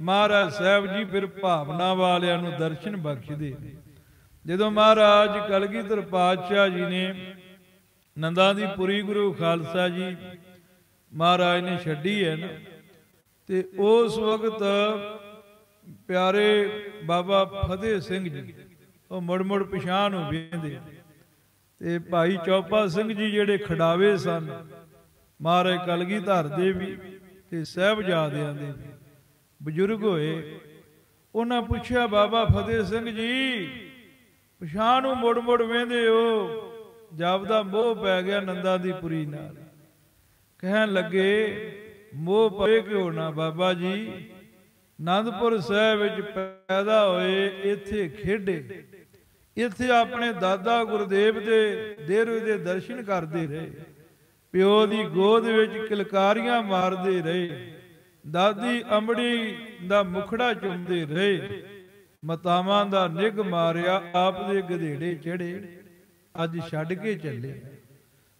ਮਹਾਰਾਜ ਸਾਹਿਬ ਜੀ ਫਿਰ ਭਾਵਨਾ ਵਾਲਿਆਂ ਨੂੰ ਦਰਸ਼ਨ ਬਖਸ਼ਦੇ ਨੇ ਜਦੋਂ ਮਹਾਰਾਜ ਕਲਗੀਧਰ ਪਾਤਸ਼ਾਹ ਜੀ ਨੇ ਨੰਦਾ ਦੀ ਪੁਰੀ ਗੁਰੂ ਖਾਲਸਾ ਜੀ ਮਹਾਰਾਜ ਨੇ ਛੱਡੀ ਹੈ ਨਾ, ਤੇ ਉਸ ਵਕਤ ਪਿਆਰੇ ਬਾਬਾ ਫਤਿਹ ਸਿੰਘ ਜੀ, ਉਹ ਮੁੜ ਮੁੜ ਪਛਾਣ ਨੂੰ ਵੇਂਦੇ ਤੇ ਭਾਈ ਚੌਪਾ ਸਿੰਘ ਜੀ ਜਿਹੜੇ ਖੜਾਵੇ ਸਨ, ਮਹਾਰਾਜ ਕਲਗੀਧਰ ਦੇ ਵੀ ਤੇ ਸਹਿਬਜ਼ਾਦਿਆਂ ਦੇ ਵੀ। ਬਜ਼ੁਰਗ ਹੋਏ, ਉਹਨਾਂ ਪੁੱਛਿਆ, ਬਾਬਾ ਫਤਿਹ ਸਿੰਘ ਜੀ, ਪਛਾਣ ਨੂੰ ਮੁੜ ਮੁੜ ਵੇਂਦੇ ਹੋ, ਜਾਪਦਾ ਮੋਹ ਪੈ ਗਿਆ ਨੰਦਾ ਦੀ ਪੁਰੀ ਨਾਲ। ਕਹਿਣ ਲੱਗੇ, ਮੋਹ ਪਏ ਕਿਉਂ ਨਾ ਬਾਬਾ ਜੀ? ਆਨੰਦਪੁਰ ਸਾਹਿਬ ਵਿੱਚ ਪੈਦਾ ਹੋਏ, ਇੱਥੇ ਖੇਡੇ। ਇੱਥੇ ਆਪਣੇ ਦਾਦਾ ਗੁਰਦੇਵ ਦੇ ਦੇਰਵੇ ਦੇ ਦਰਸ਼ਨ ਕਰਦੇ ਰਹੇ। ਪਿਓ ਦੀ ਗੋਦ ਵਿੱਚ ਕਿਲਕਾਰੀਆਂ ਮਾਰਦੇ ਰਹੇ। ਦਾਦੀ ਅੰਬੜੀ ਦਾ ਮੁਖੜਾ ਚੁੰਮਦੇ ਰਹੇ। ਮਤਾਵਾਂ ਦਾ ਨਿਗ ਮਾਰਿਆ ਆਪ ਦੇ ਗਧੇੜੇ ਚੜੇ ਅੱਜ ਛੱਡ ਕੇ ਚੱਲੇ।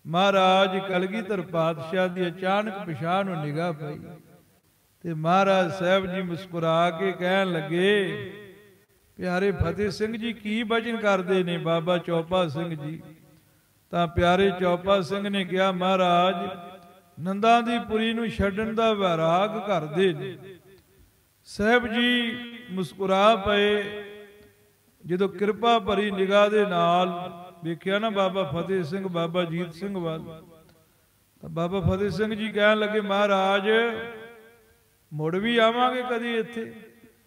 ਮਹਾਰਾਜ ਕਲਗੀਧਰ ਪਾਤਸ਼ਾਹ ਦੀ ਅਚਾਨਕ ਪਛਾਣ ਨੂੰ ਨਿਗਾਹ ਪਈ। ਤੇ ਮਹਾਰਾਜ ਸਾਹਿਬ ਜੀ ਮੁਸਕਰਾ ਕੇ ਕਹਿਣ ਲੱਗੇ, ਪਿਆਰੇ ਫਤਿਹ ਸਿੰਘ ਜੀ, ਕੀ ਬਚਨ ਕਰਦੇ ਨੇ ਬਾਬਾ ਚੌਪਾ ਸਿੰਘ ਜੀ? ਤਾਂ ਪਿਆਰੇ ਚੌਪਾ ਸਿੰਘ ਨੇ ਕਿਹਾ, ਮਹਾਰਾਜ ਨੰਦਾ ਦੀ ਪੁਰੀ ਨੂੰ ਛੱਡਣ ਦਾ ਵਿਰਾਗ ਕਰਦੇ ਨੇ। ਸਾਹਿਬ ਜੀ ਮੁਸਕਰਾ ਪਏ। ਜਦੋਂ ਕਿਰਪਾ ਭਰੀ ਨਿਗਾਹ ਦੇ ਨਾਲ ਵੇਖਿਆ ਨਾ ਬਾਬਾ ਫਤਿਹ ਸਿੰਘ, ਬਾਬਾ ਜੀਤ ਸਿੰਘ ਵੱਲ, ਤਾਂ ਬਾਬਾ ਫਤਿਹ ਸਿੰਘ ਜੀ ਕਹਿਣ ਲੱਗੇ, ਮਹਾਰਾਜ, ਮੁੜ ਵੀ ਆਵਾਂਗੇ ਕਦੀ ਇੱਥੇ?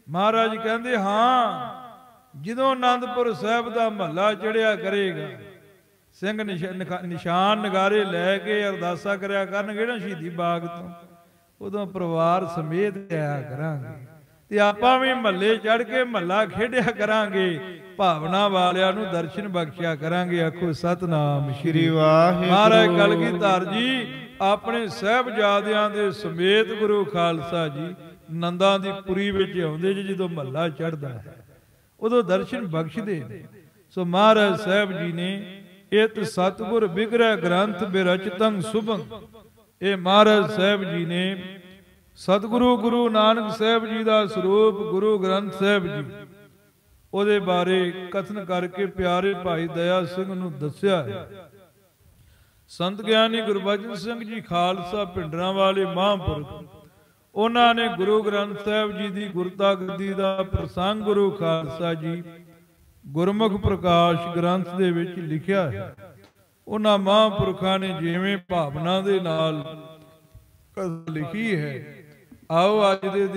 ਮਹਾਰਾਜ ਕਹਿੰਦੇ, ਹਾਂ, ਜਦੋਂ ਆਨੰਦਪੁਰ ਸਾਹਿਬ ਦਾ ਮਹੱਲਾ ਚੜਿਆ ਕਰੇਗਾ ਸਿੰਘ ਨਿਸ਼ਾਨ ਨਗਾਰੇ ਲੈ ਕੇ ਅਰਦਾਸਾ ਕਰਿਆ ਕਰਨਗੇ ਨਾ ਸ਼ਹੀਦੀ ਬਾਗ ਤੋਂ। ਉਦੋਂ ਪਰਿਵਾਰ ਸਮੇਤ ਆਇਆ ਕਰਾਂਗੇ। ਤੇ ਆਪਾਂ ਵੀ ਮਹੱਲੇ ਚੜ ਕੇ ਮਹੱਲਾ ਖੇਡਿਆ ਕਰਾਂਗੇ। ਭਾਵਨਾ ਵਾਲਿਆਂ ਨੂੰ ਦਰਸ਼ਨ ਬਖਸ਼ਿਆ ਕਰਾਂਗੇ। ਆਖੋ ਸਤਨਾਮ ਸ੍ਰੀ ਵਾਹਿਗੁਰੂ। ਮਹਾਰਾਜ ਕਲਗੀਧਰ ਜੀ ਆਪਣੇ ਸਹਿਬਜ਼ਾਦਿਆਂ ਦੇ ਸਮੇਤ ਗੁਰੂ ਖਾਲਸਾ ਜੀ ਨੰਦਾ ਦੀ ਪੁਰੀ ਵਿੱਚ ਆਉਂਦੇ ਜੀ ਜਦੋਂ ਮਹੱਲਾ ਚੜਦਾ ਹੈ। ਉਦੋਂ ਦਰਸ਼ਨ ਬਖਸ਼ਦੇ ਨੇ। ਸੋ ਮਹਾਰਾਜ ਸਾਹਿਬ ਜੀ ਨੇ ਇਤ ਸਤਗੁਰ ਬਿਗਰਹਿ ਗ੍ਰੰਥ ਬਿਰਚਤੰ ਸੁਭੰ। ਇਹ ਮਹਾਰਾਜ ਸਾਹਿਬ ਜੀ ਨੇ ਸਤਿਗੁਰੂ ਗੁਰੂ ਨਾਨਕ ਸਾਹਿਬ ਜੀ ਦਾ ਸਰੂਪ ਗੁਰੂ ਗ੍ਰੰਥ ਸਾਹਿਬ ਜੀ ਉਹਦੇ ਬਾਰੇ ਕਥਨ ਕਰਕੇ ਪਿਆਰੇ ਭਾਈ ਦਇਆ ਸਿੰਘ ਨੂੰ ਦੱਸਿਆ ਹੈ। ਸੰਤ ਗਿਆਨੀ ਗੁਰਬਚਨ ਸਿੰਘ ਜੀ ਖਾਲਸਾ ਪਿੰਡਰਾਂ ਵਾਲੇ ਮਹਾਂਪੁਰਖ, ਉਹਨਾਂ ਨੇ ਗੁਰੂ ਗ੍ਰੰਥ ਸਾਹਿਬ ਜੀ ਦੀ ਗੁਰਤਾ ਗੱਦੀ ਦਾ ਪ੍ਰਸੰਗ ਗੁਰੂ ਖਾਲਸਾ ਜੀ ਗੁਰਮੁਖ ਪ੍ਰਕਾਸ਼ ਗ੍ਰੰਥ ਦੇ ਵਿੱਚ ਲਿਖਿਆ ਹੈ, ਉਹਨਾਂ ਮਹਾਂਪੁਰਖਾਂ ਨੇ ਜਿਵੇਂ ਭਾਵਨਾ ਦੇ ਨਾਲ ਲਿਖੀ ਹੈ, ਆਓ ਅੱਜ ਦੇ